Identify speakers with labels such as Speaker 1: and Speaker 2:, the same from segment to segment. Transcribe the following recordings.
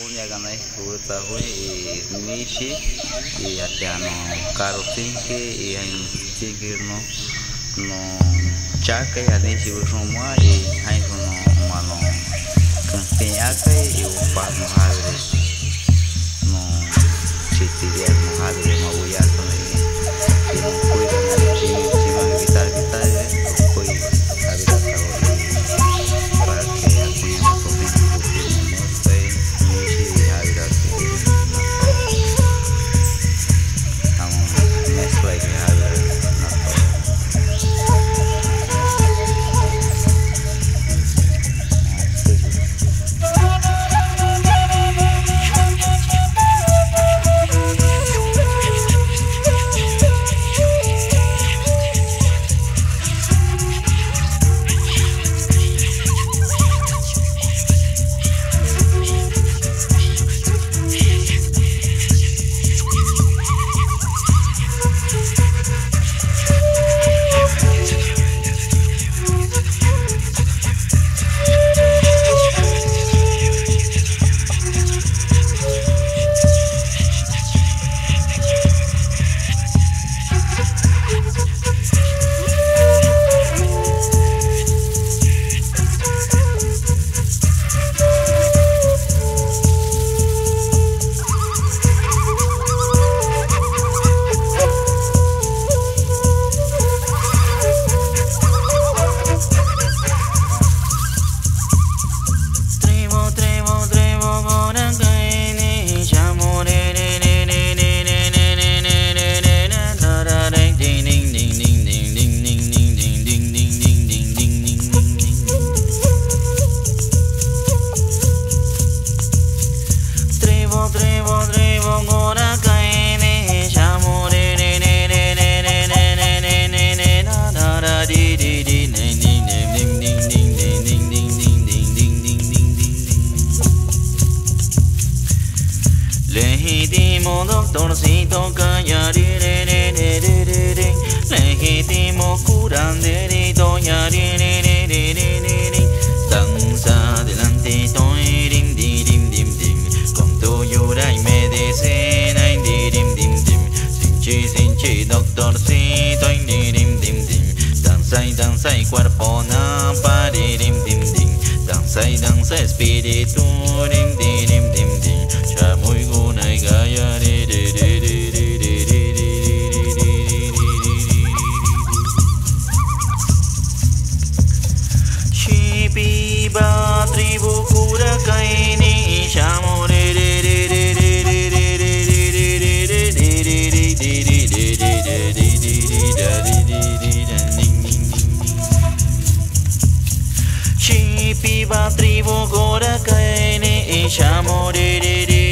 Speaker 1: Uniagana escuta e nishi e até no caro tinke e no tigre no no chaca e a nishi o jumua e aí no mano cantinhaca e o pano
Speaker 2: Pastorcito callarirererererere Legítimo curanderito yarirerererere Danza adelante toirim dirim dim dim Con tu yura y medicina y dirim dim dim Sinchi sinchi doctorcito y dirim dim dim Danza y danza y cuerpo napa dirim dim dim Danza y danza espíritu Shibatri vokura kaini ishamo re re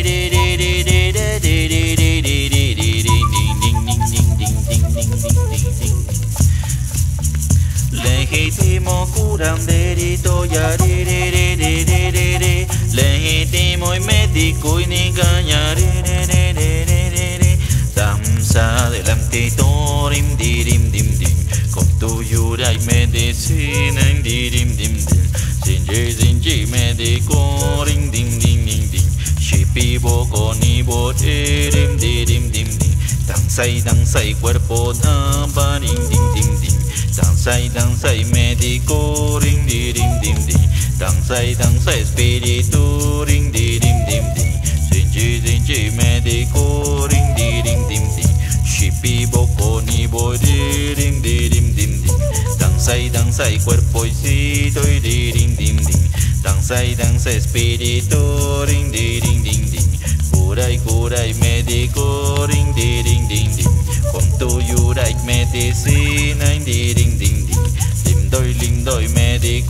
Speaker 2: khi thi mô cú đam đê đi tô giờ đi đi đi đi đi đi đi lệ hi ti môi mê ti cùi ni gà nhà đi đi đi đi đi đi đi tam sa để làm ti tô rim đi rim dim dim còn tu yu đại mê đi xin anh đi rim dim dim xin chỉ xin chỉ mê đi cô rim dim dim dim dim chỉ pi bố cô ni bố đi rim đi dim dim dim tan say tan say cuerpo tan ba dim dim dim dim Dang sai dang sai medico ring di ding ding di Dang sai dang sai spiritu ring di ding ding di Sinci sinci medico ring di ding ding di Shipi boko ni boy di ring di ding ding di Dang sai dang sai cuerpoisito y di ring ding dim Dang sai dang sai spiritu ring di ding dim dim Curai curai medico ring di ding ding dim tu to you like medicine, di ding ding ding. Lim doi lim doi di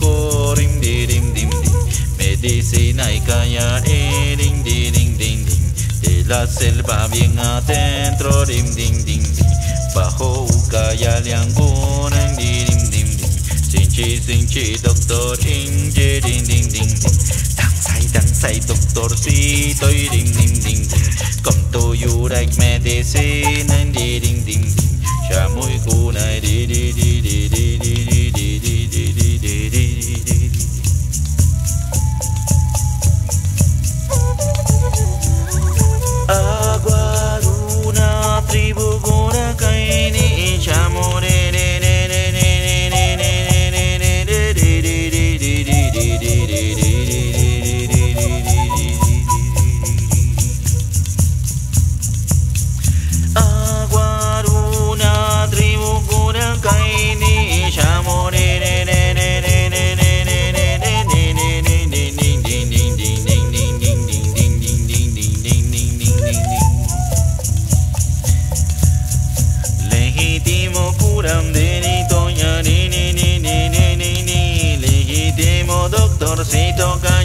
Speaker 2: ding ding, dim. Medicina y calla, ding di ding ding ding. De la selva bien adentro, rim ding ding ding. Bajo ding ding ding ding, dim dim. sin chi, doctor, ding ding. tổ tôi Sei doctorcito y ding ding ding ding Con tu yurek medicina en di ding ding ding Chamuy kunai đi đi đi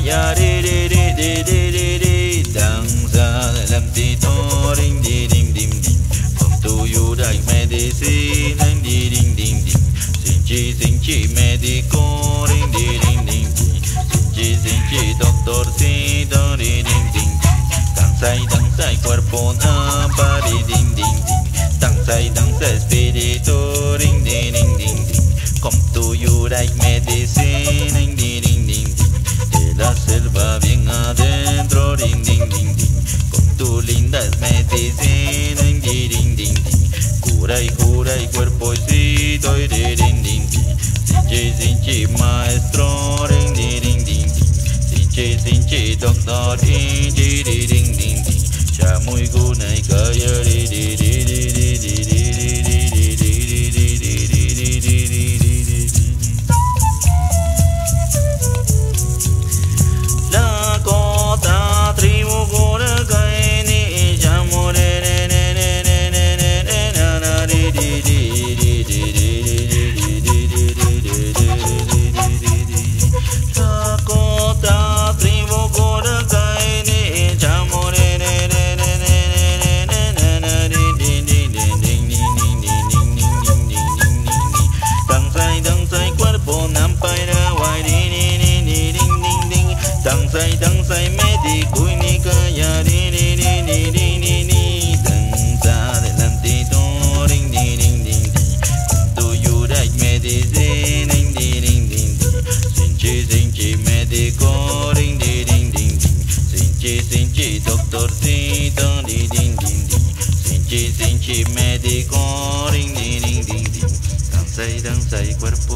Speaker 2: ya di di di di di di di dang za ding ding ding ding phong tu yu medicine ding ding ding ding sing sing chi ding ding ding ding sing sing doctor si do ding ding sai dang cuerpo na pa ding ding ding dang sai dang sai ding ding ding come to you like medicine ding ding ding la selva bien adentro, ring, ding, ding, Con tu linda es medicina, Cura y cura y cuerpo y ding, ding, ding. sinche, maestro, ring, ding, ding, ding. doctor, ding, ding, ding, guna y calla, say say mê thì cuối ni cơ đi đi đi đi đi đi đi từng ra để làm tí tô đinh đi đinh đi tu du đạch mê thì dê ninh đi đinh đi xin chi xin chi mê thì cô đinh đi đinh đinh đi xin chi xin chi doctor ti tơ đi đinh đinh đi xin chi xin chi mê thì cô đinh đi đinh đi đang say đang say cuerpo